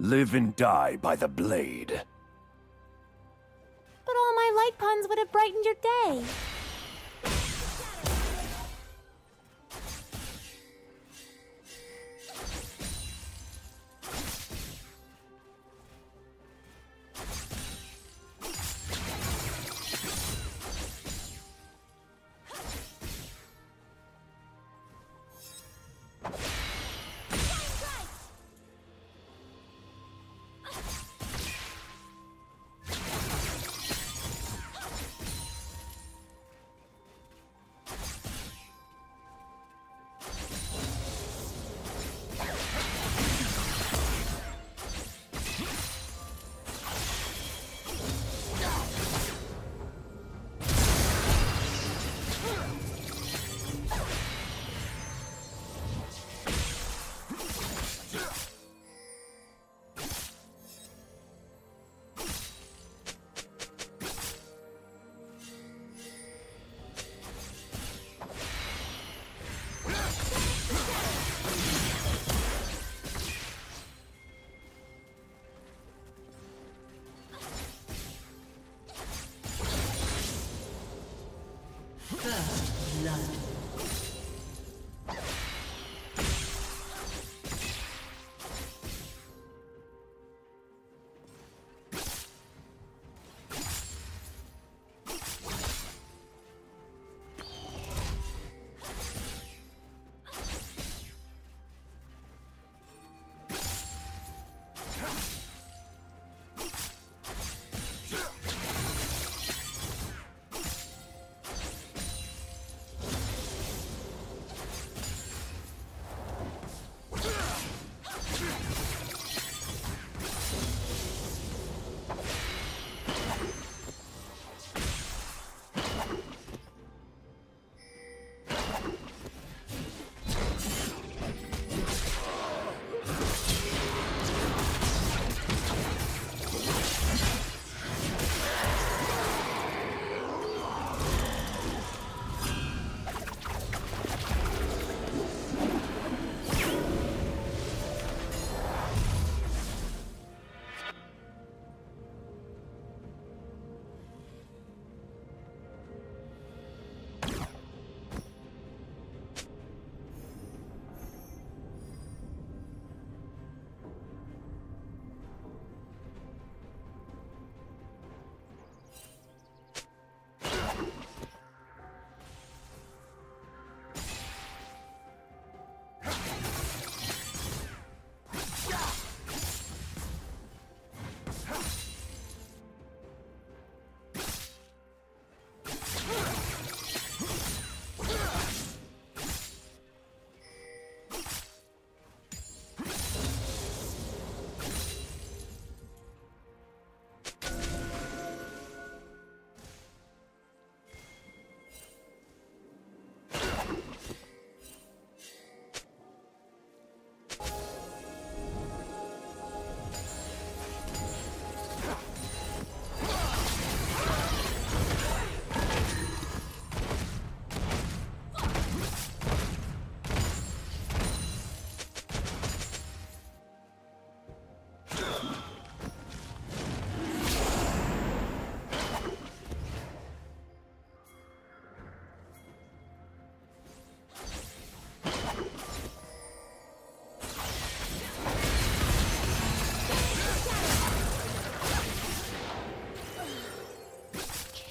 Live and die by the blade. But all my light puns would have brightened your day.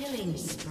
Killing spree.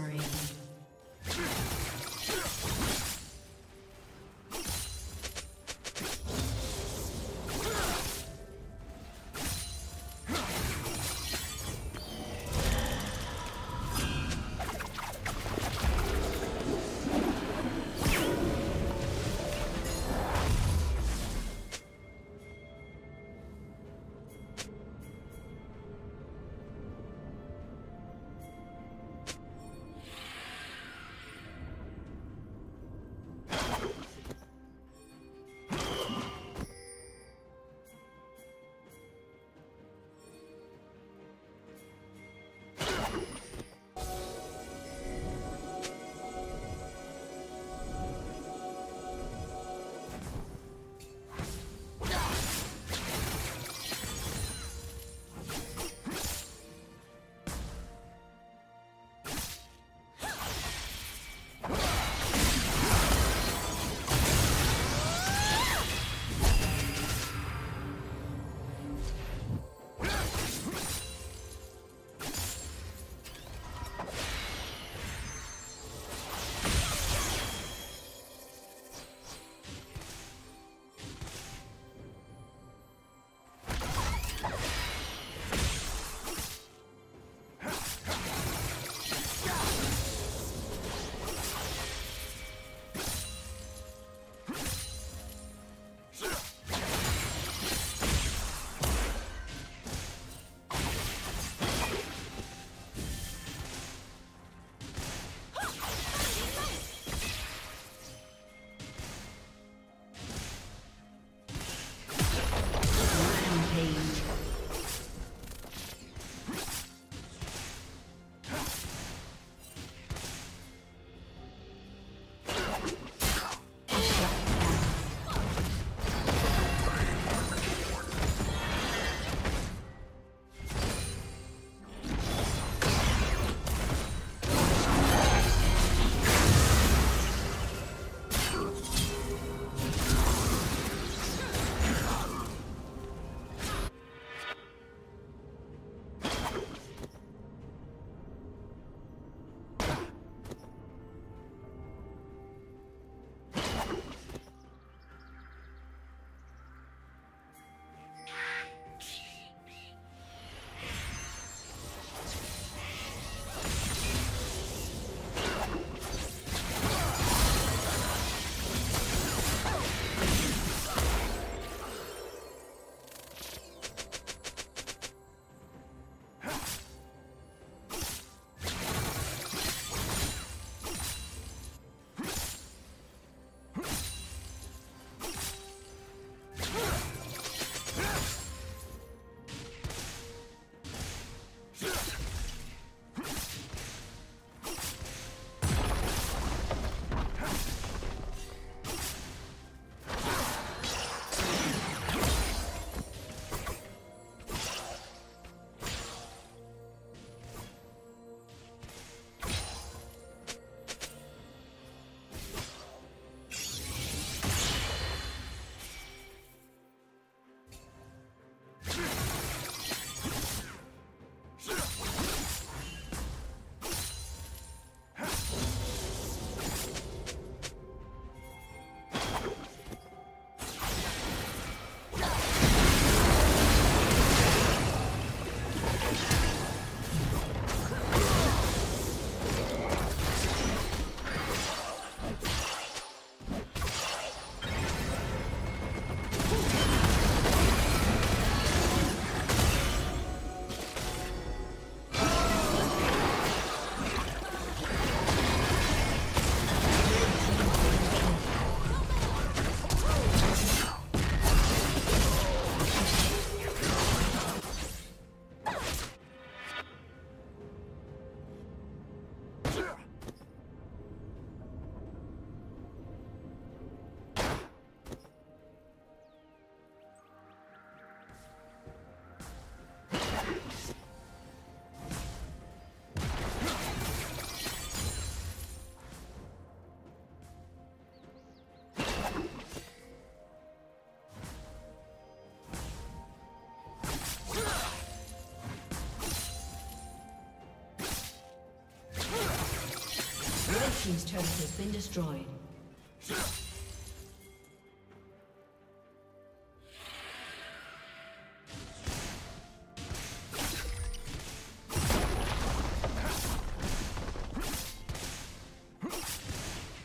Turret has been destroyed.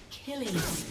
Killing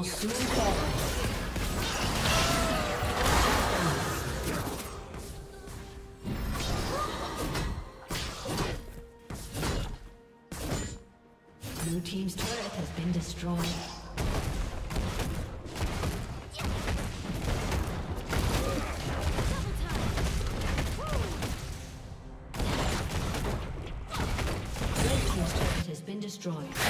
Will soon fall. Blue Team's turret has been destroyed. Red Team's turret has been destroyed.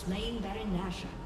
Slain Baron Nashor.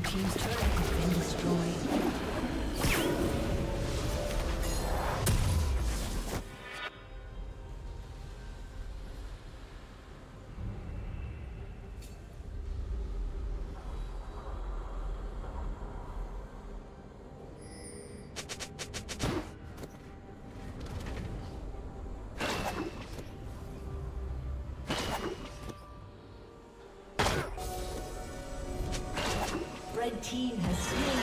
Blue Team's. turret team has slain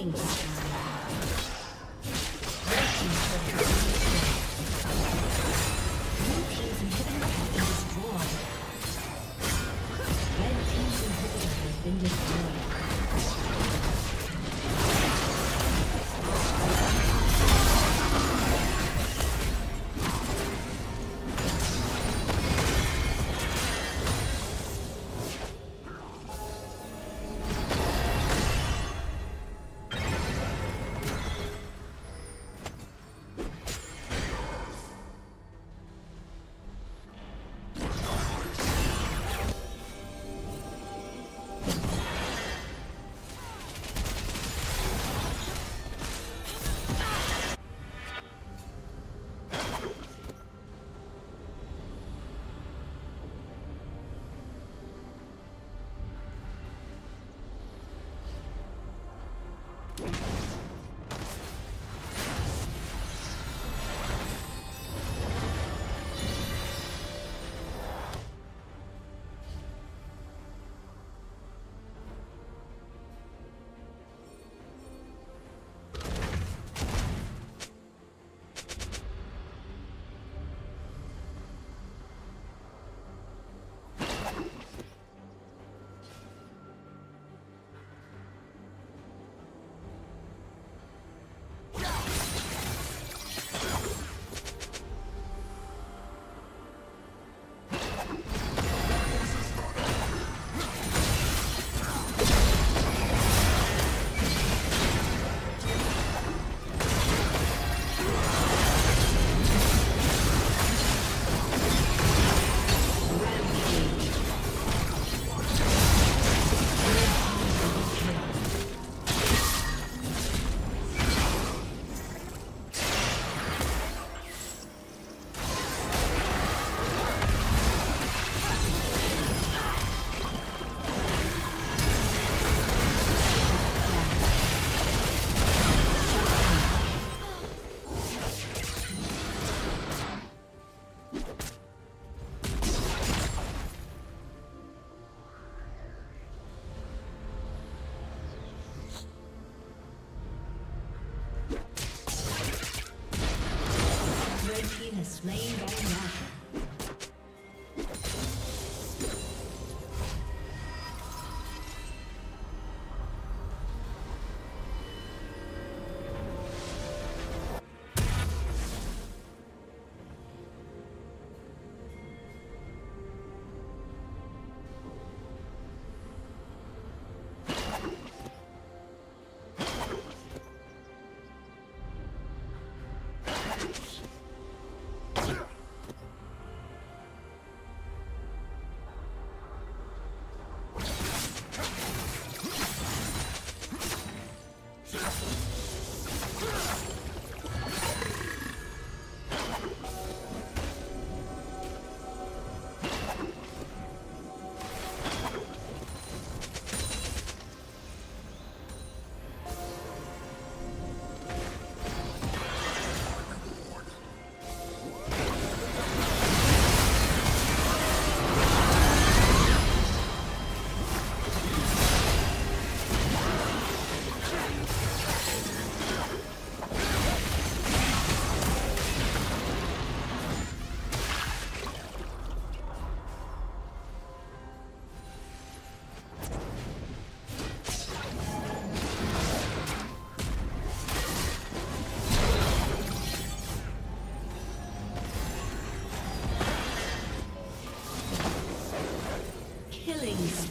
Killing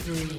spree.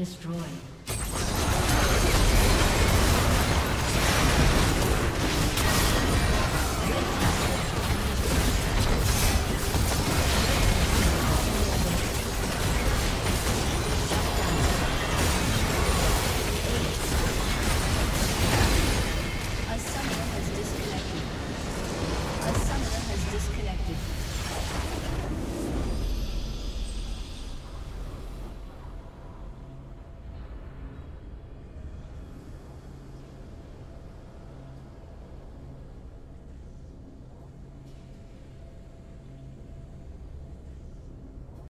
Destroyed.